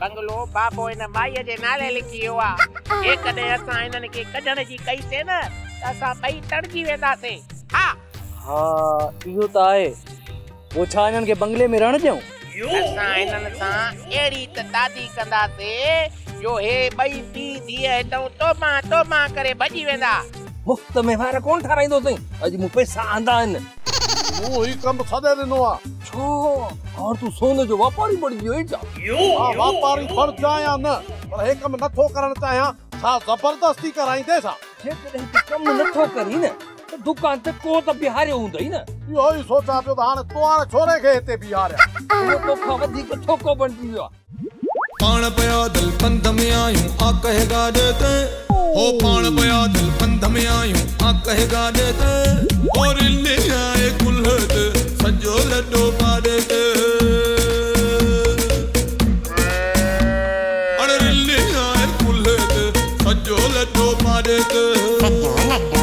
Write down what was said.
Bungalow बाबो हिन माईअ जे नाले लिखी वियो आहे जेकॾहिं असां हिननि खे कढण जी कईसीं न त असां ॿई तड़जी वेंदासीं हा हा इहो त आहे पोइ छा हिननि खे बंगले में रहण ॾियूं असां हिननि सां अहिड़ी त दादी कंदासीं जो हे ॿई पीउ धीअ हितां तोमा तोमा करे भॼी वेंदा मुफ़्त में कोन ठाराईंदो अथई अॼु मूं पैसा आंदा आहिनि मूं ही कमु छॾे ॾिनो आहे छो तूं सोने जो वापारी बणिजी वई छा माँ वापारी बणिजा आहियाँ न पर हे कमु नथो करणु चाहियाँ छा ज़बरदस्ती कराईंदे छा। जेकॾहिं तूं कमु नथो करी न। त दुकान ते को त बिहारियो हूंदई न। इहो ई सोचां पियो त हाणे तूं छोरे खे हिते बीहारिया तोखां वधीक छोको बणिजी वियो आहे पाण पिया दिल पंध में आयूं आ कहेगा देते हो पाण पिया दिल पंध में आयूं आ कहेगा देते और ले आए कुल्हत i don't madete Saçı olet